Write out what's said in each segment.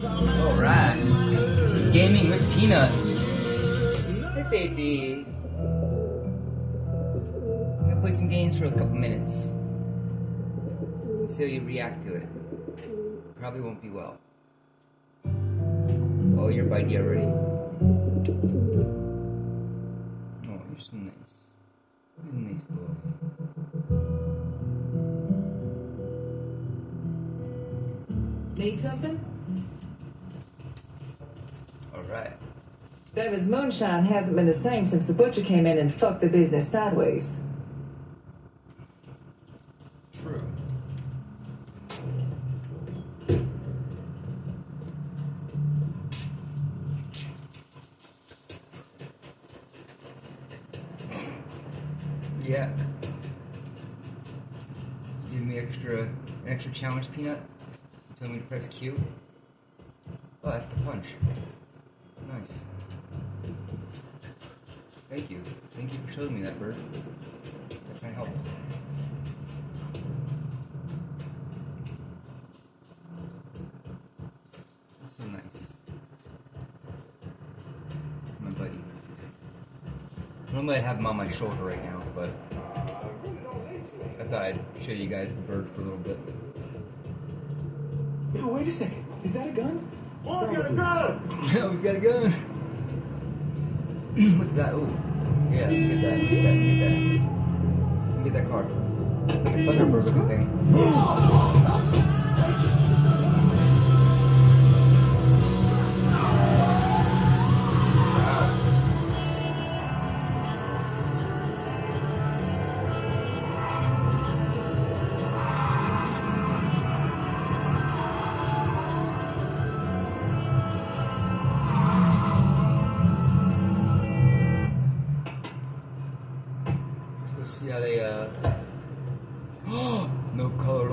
Alright. This is Gaming with Peanut. Hey, baby. I'm gonna play some games for a couple minutes. See how you react to it. Probably won't be well. Oh, you're bitey already. Oh, you're so nice. You're a nice boy. Need something? Alright. Beva's moonshine hasn't been the same since the butcher came in and fucked the business sideways. True. Yeah. Give me extra an extra challenge peanut. Tell me to press Q. Oh, that's the punch. Nice. Thank you. Thank you for showing me that bird. That kind of helped. That's so nice. My buddy. Normally I'd have him on my shoulder right now, but I thought I'd show you guys the bird for a little bit. Wait a second. Is that a gun? Oh, I got a gun! he's got a gun! What's that? Oh, yeah, get that, get that, get that. Get that card. It's like a Thunderbird looking thing.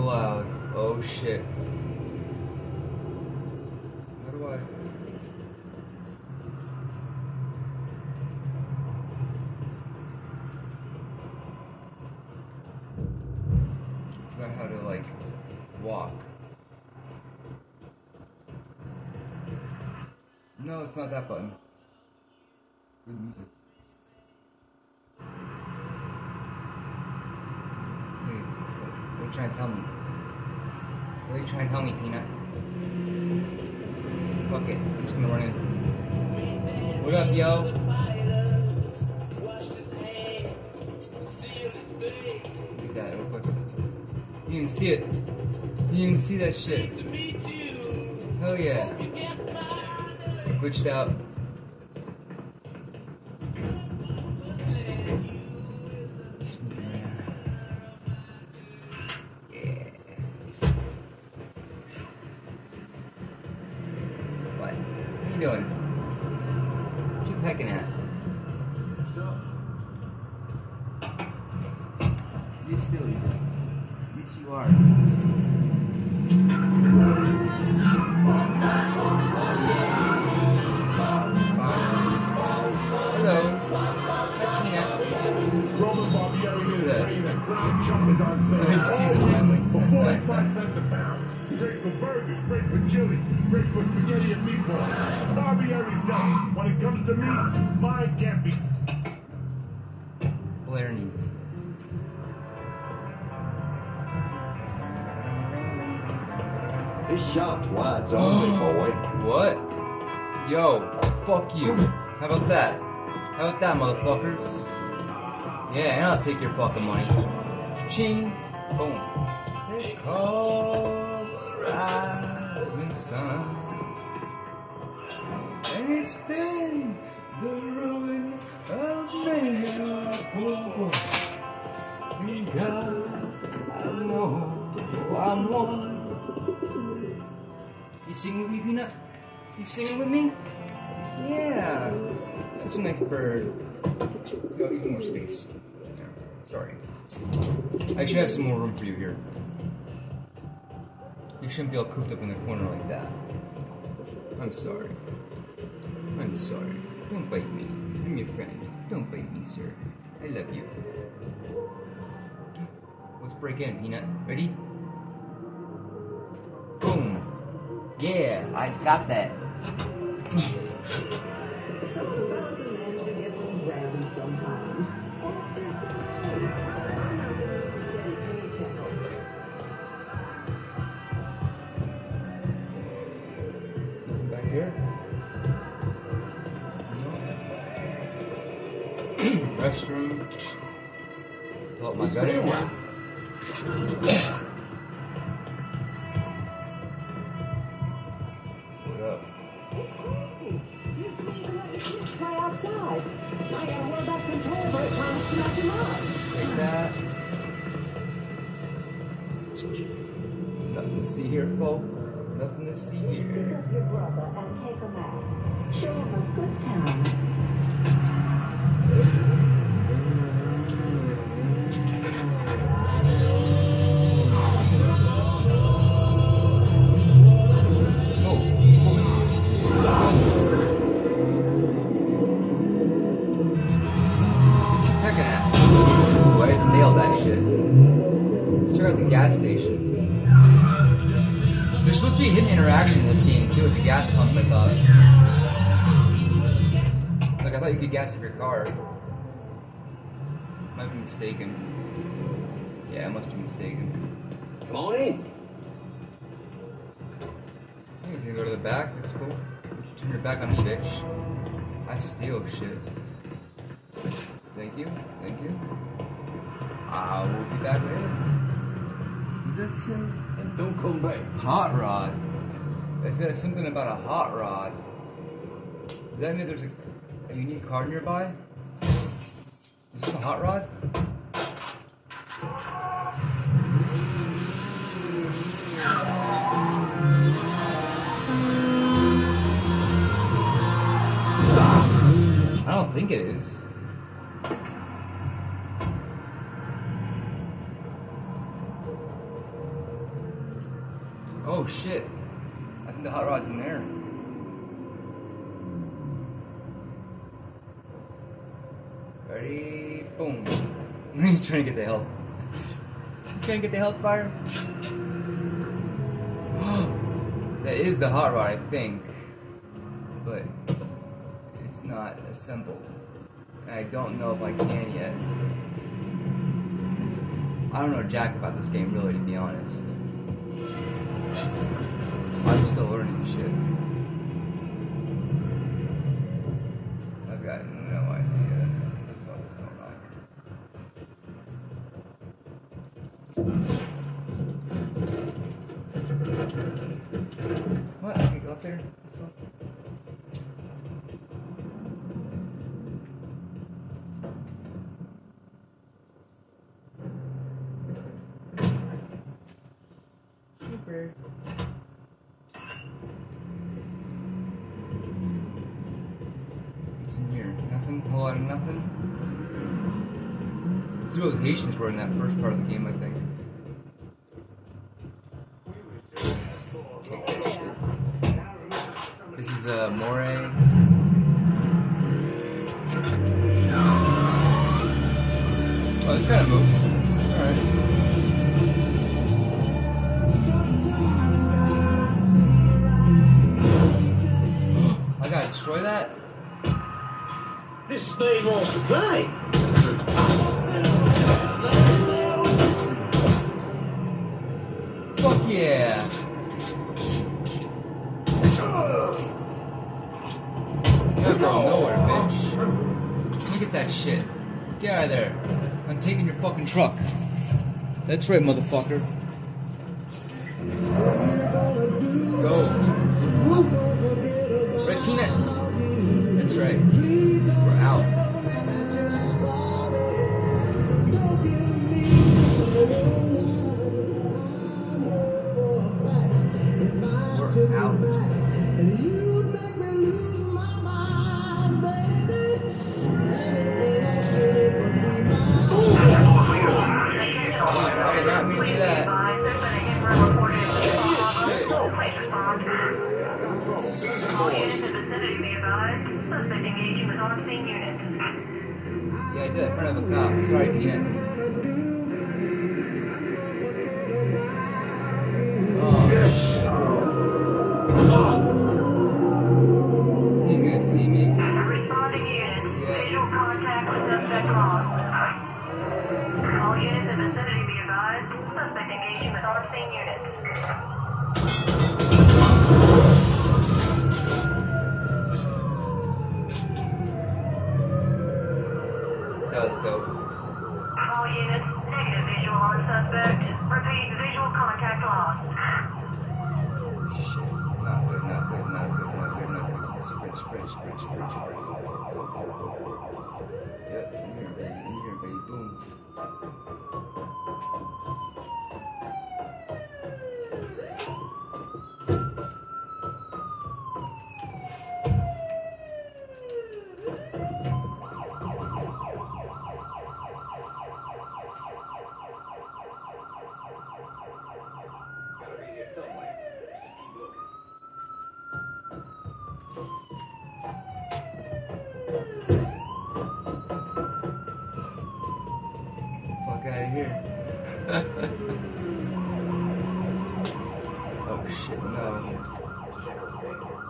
Oh shit. How do I. Forgot how to, like, walk. No, it's not that button. Good music. Wait, what, what are you trying to tell me? What are you trying to tell me, Peanut? Fuck it. I'm just gonna run in. What up, yo? Look at that real quick. You can see it. You can see that shit. Hell yeah. Glitched out. Sale. Season finally. For 45 cents a pound. Great for burgers, chili, does. When it comes to. Blair needs. This shop's rides only, boy. What? Yo, fuck you. How about that? How about that, motherfuckers? Yeah, and I'll take your fucking money. Ching. Boom. They call the rising sun. And it's been the ruin of many a poor. And God, I know I'm one. You singing with me, Peanut? You singing with me? Yeah. Such a nice bird. Yo, even more space. Sorry. I should have some more room for you here. You shouldn't be all cooped up in the corner like that. I'm sorry. I'm sorry. Don't bite me. I'm your friend. Don't bite me, sir. I love you. Let's break in, Peanut. Ready? Boom. Yeah, I got that. Sometimes. Pervert trying to snatch him up. Take that. Nothing to see here, folk. Nothing to see Let's pick up your brother and take him out. Show him a good time. Oh, What you picking at? Ooh, I just that shit. Let's check out the gas station. There's supposed to be a hidden interaction in this game too with the gas pumps, I thought. Like I thought you could gas up your car. Might be mistaken. Yeah, I must be mistaken. Come on in. You can go to the back, that's cool. You turn your back on me, bitch. I steal shit. Thank you, thank you. I will be back later. It. And don't come back. Hot rod. They said something about a hot rod. Does that mean there's a, a unique car nearby? Is this a hot rod? I don't think it is. Oh shit. I think the hot rod's in there. Ready? Boom. He's trying to get the health. Trying to get the health fire. that is the hot rod, I think. But it's not assembled. I don't know if I can yet. I don't know jack about this game, really, to be honest. I'm still learning shit. I've got no idea what the fuck is going on. What? Go up there? What the fuck? Super. What's in here? Nothing? A lot of nothing? What those Haitians were in that first part of the game, I think. This is uh, Moray. Oh, it kind of moves. Alright. I gotta destroy that? This thing to play. Fuck yeah! You're going nowhere, bitch. Look at that shit. Get out of there. I'm taking your fucking truck. That's right, motherfucker. Yeah, I did. In front of a cop. Sorry, yeah. Oh, He's gonna see me. Responding. Yeah. Visual contact suspect lost. All units in vicinity be advised. Suspect engaging with on-scene units. Suspect. Repeat, visual contact lost. Gotta be here somewhere. Let's just keep looking. Fuck out of here. oh shit, no. Check out.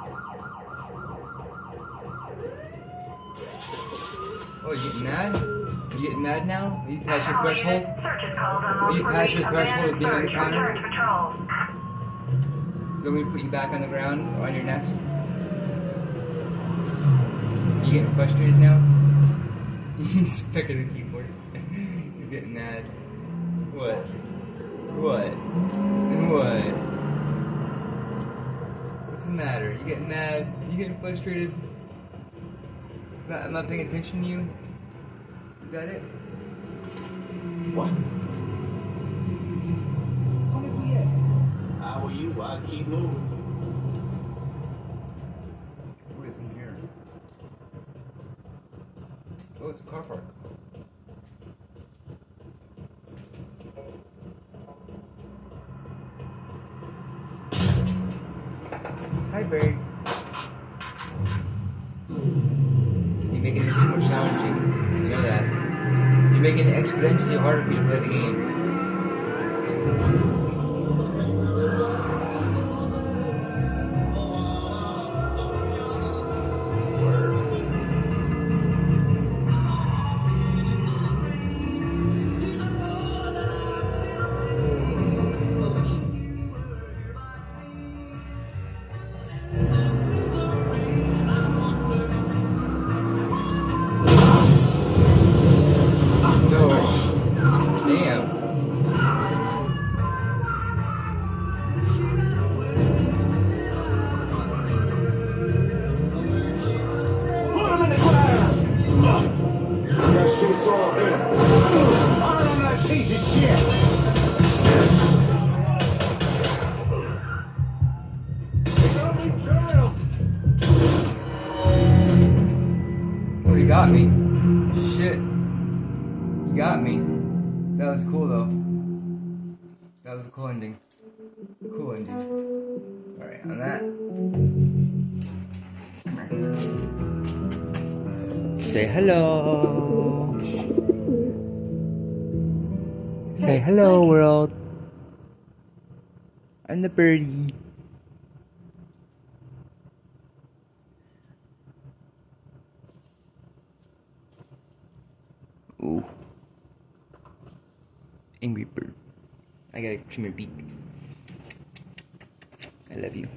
Oh, you getting mad? Are You getting mad now? Are you past your threshold? units, Search is called on Are you past your threshold of being on the counter? Search patrols. You want me to put you back on the ground or on your nest? You getting frustrated now? He's picking the keyboard. He's getting mad. What? What? What? What's the matter? You getting mad? You getting frustrated? I'm not, I'm not paying attention to you? Is that it? What? Come into here. How are you? I keep moving. What is in here? Oh, it's a car park. For you to play the game. Me. That was cool though. That was a cool ending. Cool ending. Alright, on that. Come here. Say hello. Say hello, world. I'm the birdie. Ooh. Angry bird. I gotta trim your beak. I love you.